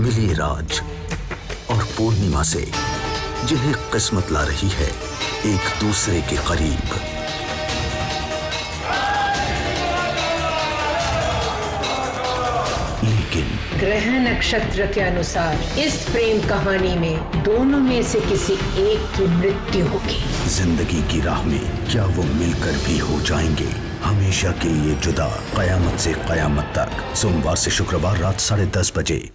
मिली राज और पूर्णिमा से जिन्हें किस्मत ला रही है एक दूसरे के करीब। लेकिन ग्रह नक्षत्र के अनुसार इस प्रेम कहानी में दोनों में से किसी एक की मृत्यु होगी। ज़िंदगी की राह में क्या वो मिलकर भी हो जाएँगे? हमेशा के लिए जुदा कयामत से कयामत तक। सोमवार से शुक्रवार रात साढ़े दस बजे।